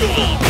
Steve.